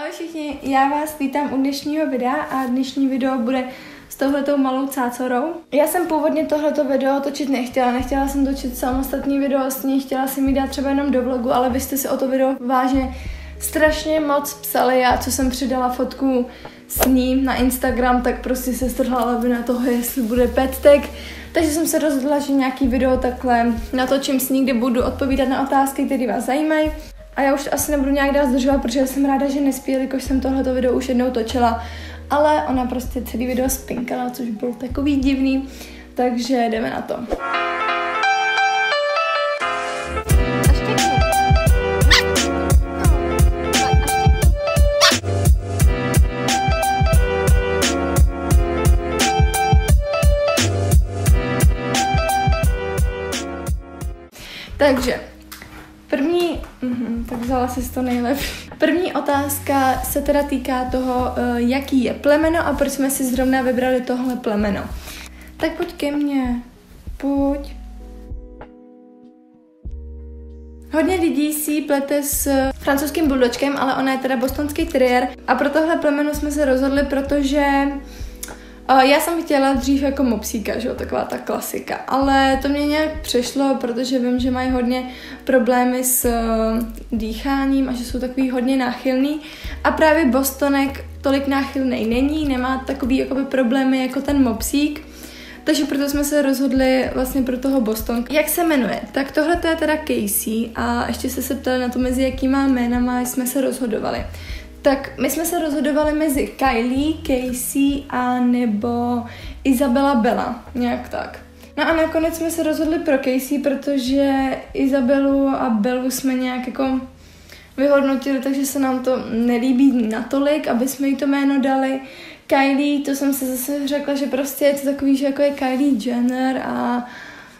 Ahoj všichni, já vás vítám u dnešního videa a dnešní video bude s touhletou malou cácorou. Já jsem původně tohleto video točit nechtěla, nechtěla jsem točit samostatný video s ní, chtěla jsem mi dát třeba jenom do vlogu, ale vy jste si o to video vážně strašně moc psali a co jsem přidala fotku s ním na Instagram, tak prostě se strhla lavina toho, jestli bude pet tag. Takže jsem se rozhodla, že nějaký video takhle natočím s ní, kde budu odpovídat na otázky, které vás zajímají. A já už asi nebudu nějak dál zdržovat, protože jsem ráda, že nespí, jakož jsem tohleto video už jednou točila. Ale ona prostě celý video spinkala, což bylo takový divný. Takže jdeme na to. Takže, mm, tak vzala si to nejlepší. První otázka se teda týká toho, eh, jaký je plemeno a proč jsme si zrovna vybrali tohle plemeno. Tak pojď ke mně, pojď. Hodně lidí si plete s francouzským buldočkem, ale ona je teda bostonský terrier a pro tohle plemeno jsme se rozhodli, protože já jsem chtěla dřív jako mopsíka, že jo, taková ta klasika, ale to mě nějak přešlo, protože vím, že mají hodně problémy s eh, dýcháním a že jsou takový hodně náchylný a právě Bostonek tolik náchylný není, nemá takový jakoby problémy jako ten mopsík, takže proto jsme se rozhodli vlastně pro toho Boston. Jak se jmenuje? Tak tohle to je teda Casey a ještě se se ptali na to, mezi jakýma jménama jsme se rozhodovali. Tak my jsme se rozhodovali mezi Kylie, Casey a nebo Isabela Bella, nějak tak. No a nakonec jsme se rozhodli pro Casey, protože Izabelu a Belu jsme nějak jako vyhodnotili, takže se nám to nelíbí natolik, aby jsme jí to jméno dali. Kylie, to jsem se zase řekla, že prostě je to takový, že jako je Kylie Jenner a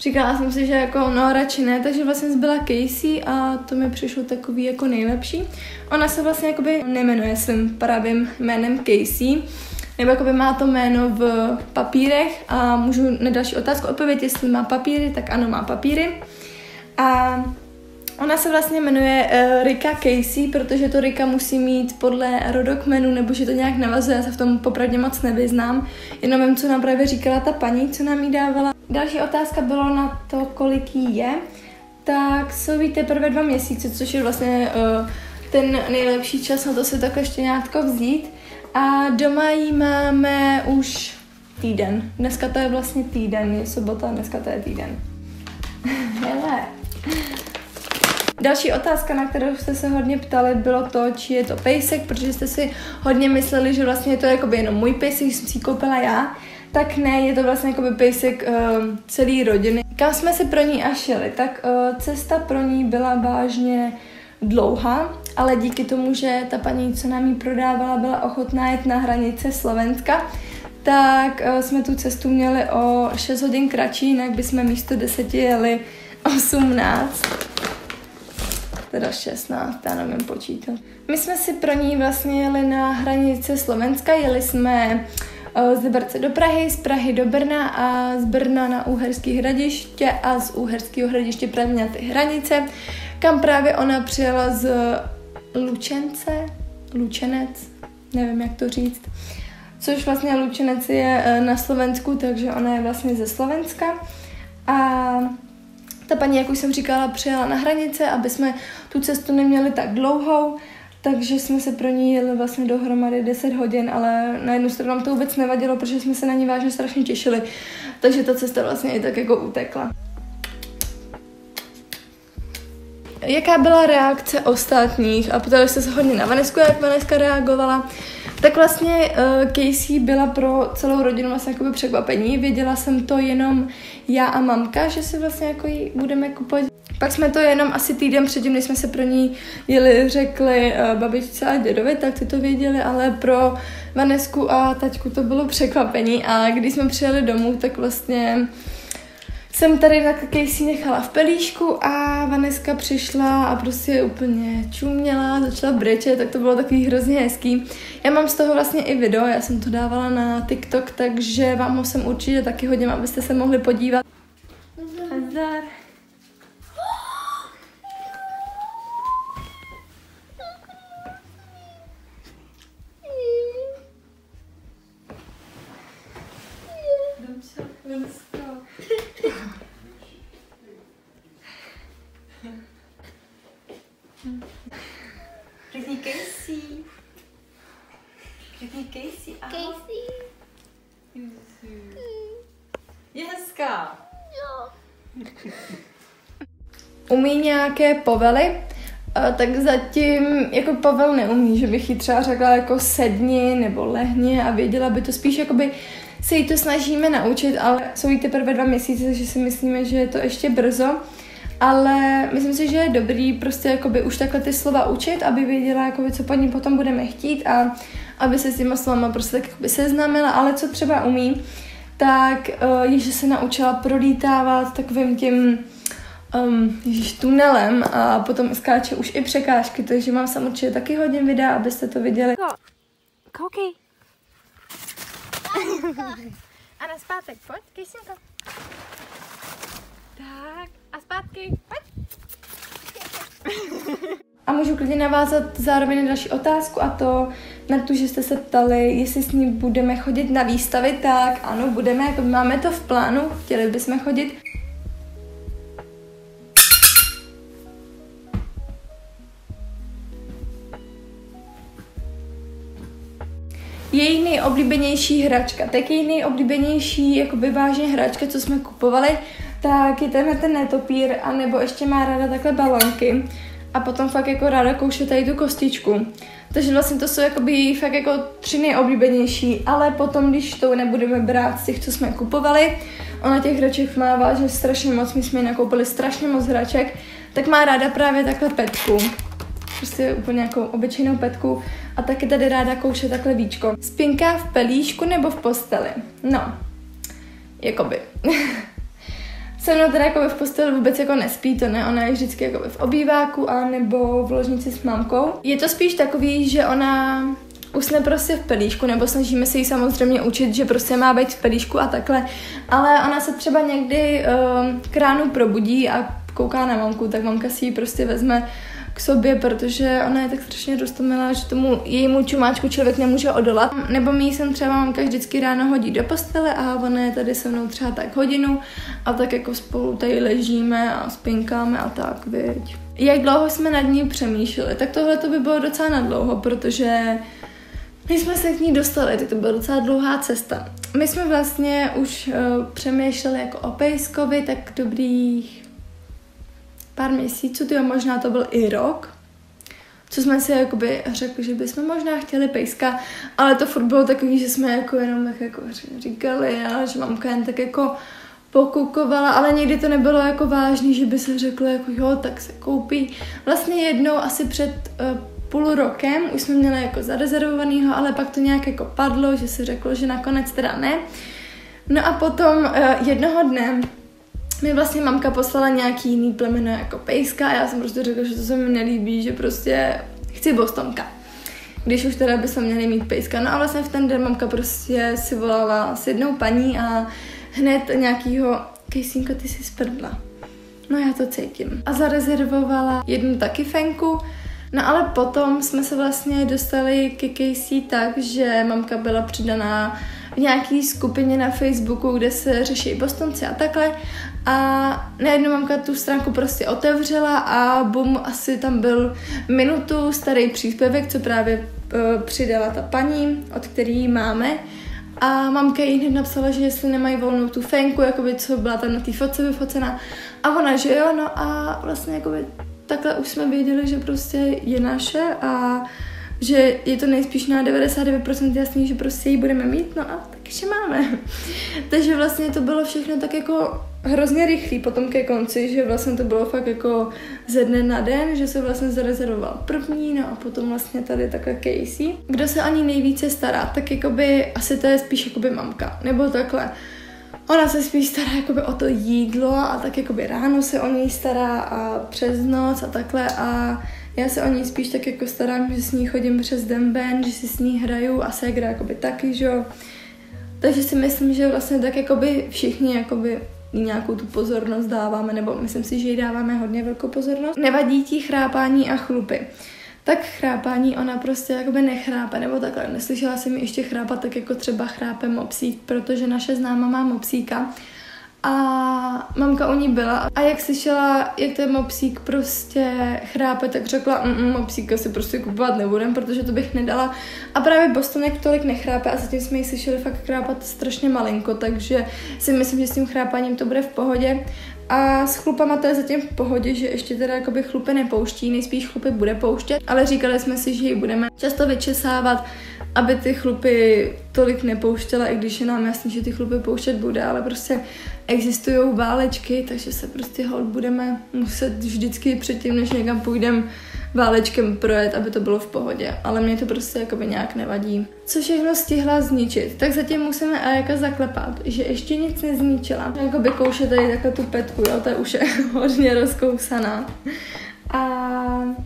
říkala jsem si, že jako no radši ne, takže vlastně zbyla Casey a to mi přišlo takový jako nejlepší. Ona se vlastně jakoby nemenuje svým pravým jménem Casey, nebo jakoby má to jméno v papírech a můžu na další otázku odpovědět, jestli má papíry, tak ano, má papíry. A Ona se vlastně jmenuje uh, Rika Casey, protože to Rika musí mít podle rodokmenu, nebo že to nějak navazuje, já se v tom popravdě moc nevyznám. Jenom vím, co nám právě říkala ta paní, co nám jí dávala. Další otázka bylo na to, kolik jí je. Tak jsou jí teprve dva měsíce, což je vlastně uh, ten nejlepší čas na to si takhle štěňátko vzít. A doma jí máme už týden. Dneska to je vlastně týden, je sobota, dneska to je týden. Další otázka, na kterou jste se hodně ptali, bylo to, či je to pejsek, protože jste si hodně mysleli, že vlastně je to jakoby jenom můj pejsek, jsem si koupila já. Tak ne, je to vlastně jakoby pejsek uh, celý rodiny. Kam jsme se pro ní až jeli? Tak uh, cesta pro ní byla vážně dlouhá, ale díky tomu, že ta paní, co nám ji prodávala, byla ochotná jet na hranice Slovenska, tak uh, jsme tu cestu měli o 6 hodin kratší, jinak bychom místo 10 jeli 18 teda 16, já nevím počítat. My jsme si pro ní vlastně jeli na hranice Slovenska, jeli jsme eh, z Liberce do Prahy, z Prahy do Brna a z Brna na Úherský hradiště a z Úherského hradiště právě na ty hranice, kam právě ona přijela z Lučence, Lučenec, nevím jak to říct, což vlastně Lučenec je eh, na Slovensku, takže ona je vlastně ze Slovenska. A ta paní, jak už jsem říkala, přijela na hranice, aby jsme tu cestu neměli tak dlouhou, takže jsme se pro ní jeli vlastně dohromady 10 hodin, ale na jednu stranu nám to vůbec nevadilo, protože jsme se na ní vážně strašně těšili, takže ta cesta vlastně i tak jako utekla. Jaká byla reakce ostatních? A ptali jste se hodně na Vanesku, jak Vaneska reagovala. Tak vlastně uh, Casey byla pro celou rodinu vlastně jakoby překvapení. Věděla jsem to jenom já a mamka, že si vlastně jako jí budeme kupovat. Pak jsme to jenom asi týden předtím, než jsme se pro ní jeli, řekli uh, babičce a dědovi, tak ty to věděli, ale pro Vanesku a taťku to bylo překvapení. A když jsme přijeli domů, tak vlastně jsem tady na Casey nechala v pelíšku a Vaneska přišla a prostě úplně čuměla, začala brečet, tak to bylo takový hrozně hezký. Já mám z toho vlastně i video, já jsem to dávala na TikTok, takže vám ho sem určitě taky hodím, abyste se mohli podívat. Zdar. Casey. Řekni Casey, ahoj. Casey. Je hezká. Jo. Umí nějaké povely, a tak zatím jako povel neumí, že bych jí třeba řekla jako sedni nebo lehni a věděla by to spíš jakoby se jí to snažíme naučit, ale jsou jí teprve dva měsíce, takže si myslíme, že je to ještě brzo. Ale myslím si, že je dobrý prostě jakoby už takhle ty slova učit, aby věděla, jakoby, co po ní potom budeme chtít a aby se s těma slovama prostě tak jakoby seznámila, ale co třeba umí, tak uh, je, že se naučila prolítávat takovým tím um, ježiš, tunelem a potom skáče už i překážky, takže mám sam určitě taky hodně videa, abyste to viděli. Koukej. A na zpátek, pojď, Kejsinko. Tak, a zpátky, pojď. A můžu klidně navázat zároveň na další otázku a to na tu, že jste se ptali, jestli s ní budeme chodit na výstavy, tak ano, budeme, jako máme to v plánu, chtěli bychom chodit. Její nejoblíbenější hračka, tak její nejoblíbenější jakoby vážně hračka, co jsme kupovali, tak je tenhle ten netopír, anebo ještě má ráda takhle balonky a potom fakt jako ráda kouše tady tu kostičku. Takže vlastně to jsou jakoby fakt jako tři nejoblíbenější, ale potom, když to nebudeme brát z těch, co jsme kupovali, ona těch hraček má vážně strašně moc, my jsme jí nakoupili strašně moc hraček, tak má ráda právě takhle petku. Prostě úplně jako obyčejnou petku a taky tady ráda kouše takhle víčko. Spinká v pelíšku nebo v posteli? No, jakoby. Se mnou teda jako v posteli vůbec jako nespí, to ne, ona je vždycky jako v obýváku a nebo v ložnici s mámkou. Je to spíš takový, že ona usne prostě v pelíšku, nebo snažíme se jí samozřejmě učit, že prostě má být v pelíšku a takhle, ale ona se třeba někdy uh, k ránu probudí a kouká na mamku, tak mamka si ji prostě vezme k sobě, protože ona je tak strašně roztomilá, že tomu jejímu čumáčku člověk nemůže odolat. Nebo mi jsem třeba mamka vždycky ráno hodí do postele a ona je tady se mnou třeba tak hodinu a tak jako spolu tady ležíme a spinkáme a tak, viď. Jak dlouho jsme nad ní přemýšleli, tak tohle to by bylo docela na dlouho, protože my jsme se k ní dostali, to byla docela dlouhá cesta. My jsme vlastně už uh, přemýšleli jako o Pejskovi tak dobrých pár měsíců, tyjo, možná to byl i rok, co jsme si jakoby řekli, že bychom možná chtěli pejska, ale to furt bylo takový, že jsme jako jenom tak jako říkali, a že mamka jen tak jako pokukovala, ale někdy to nebylo jako vážný, že by se řeklo jako jo, tak se koupí. Vlastně jednou asi před uh, půl rokem už jsme měli jako zarezervovanýho, ale pak to nějak jako padlo, že se řeklo, že nakonec teda ne. No a potom uh, jednoho dne mi vlastně mamka poslala nějaký jiný plemeno jako pejska a já jsem prostě řekla, že to se mi nelíbí, že prostě chci bostonka. Když už teda bychom měli mít pejska. No a vlastně v ten den mamka prostě si volala s jednou paní a hned nějakýho Kejsínko, ty jsi sprdla. No já to cítím. A zarezervovala jednu taky fenku, No ale potom jsme se vlastně dostali ke Casey tak, že mamka byla přidaná v nějaký skupině na Facebooku, kde se řeší bostonci a takhle. A najednou mamka tu stránku prostě otevřela a bum, asi tam byl minutu starý příspěvek, co právě uh, přidala ta paní, od který máme. A mamka jí hned napsala, že jestli nemají volnou tu fenku, jakoby co byla tam na té fotce vyfocena. A ona, že jo, no a vlastně jakoby takhle už jsme věděli, že prostě je naše a že je to nejspíš na 99% jasný, že prostě ji budeme mít, no a tak ještě máme. Takže vlastně to bylo všechno tak jako hrozně rychlý potom ke konci, že vlastně to bylo fakt jako ze dne na den, že se vlastně zarezervoval první, no a potom vlastně tady takhle Casey. Kdo se ani nejvíce stará, tak jakoby asi to je spíš jakoby mamka, nebo takhle. Ona se spíš stará jakoby o to jídlo a tak jakoby ráno se o něj stará a přes noc a takhle a já se o ní spíš tak jako starám, že s ní chodím přes den ven, že si s ní hraju a ségra jakoby taky, že jo. Takže si myslím, že vlastně tak jakoby všichni jakoby nějakou tu pozornost dáváme, nebo myslím si, že jí dáváme hodně velkou pozornost. Nevadí ti chrápání a chlupy. Tak chrápání ona prostě jakoby nechrápe, nebo takhle. Neslyšela jsem ještě chrápat tak jako třeba chrápe mopsík, protože naše známa má mopsíka a mamka u ní byla a jak slyšela, jak ten mopsík prostě chrápe, tak řekla, mm, mm, mopsíka si prostě kupovat nebudem, protože to bych nedala. A právě Bostonek tolik nechrápe a zatím jsme ji slyšeli fakt chrápat strašně malinko, takže si myslím, že s tím chrápaním to bude v pohodě. A s chlupama to je zatím v pohodě, že ještě teda jakoby chlupy nepouští, nejspíš chlupy bude pouštět, ale říkali jsme si, že ji budeme často vyčesávat, aby ty chlupy tolik nepouštěla, i když je nám jasný, že ty chlupy pouštět bude, ale prostě existují válečky, takže se prostě hold budeme muset vždycky předtím, než někam půjdeme, válečkem projet, aby to bylo v pohodě, ale mě to prostě jakoby nějak nevadí. Co všechno stihla zničit, tak zatím musíme Ajaka zaklepat, že ještě nic nezničila. Jakoby kouše tady takhle tu petku, jo, ta už je hodně rozkousaná. A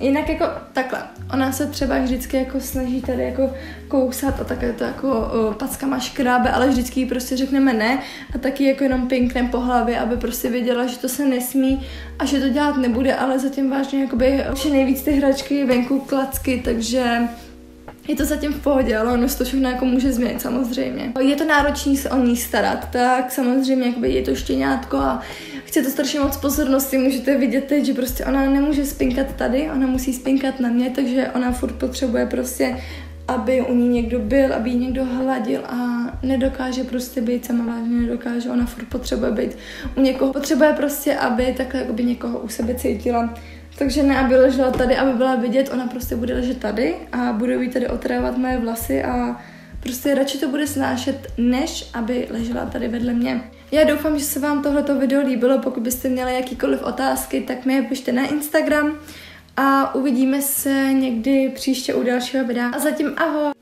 Jinak jako takhle, ona se třeba vždycky jako snaží tady jako kousat a také to jako uh, packama škrábe, ale vždycky jí prostě řekneme ne a taky jako jenom pinknem po hlavě, aby prostě věděla, že to se nesmí a že to dělat nebude, ale zatím vážně jakoby už nejvíc ty hračky venku klacky, takže je to zatím v pohodě, ale ono se to všechno jako může změnit samozřejmě. Je to náročný se o ní starat, tak samozřejmě jakoby je to štěňátko a chce to strašně moc pozornosti, můžete vidět teď, že prostě ona nemůže spinkat tady, ona musí spinkat na mě, takže ona furt potřebuje prostě aby u ní někdo byl, aby ji někdo hladil a nedokáže prostě být sama vážně, nedokáže, ona furt potřebuje být u někoho, potřebuje prostě, aby takhle by někoho u sebe cítila. Takže ne, aby ležela tady, aby byla vidět, ona prostě bude ležet tady a budou jí tady otrávat moje vlasy a prostě radši to bude snášet, než aby ležela tady vedle mě. Já doufám, že se vám tohleto video líbilo, pokud byste měli jakýkoliv otázky, tak mi je pište na Instagram a uvidíme se někdy příště u dalšího videa. A zatím ahoj!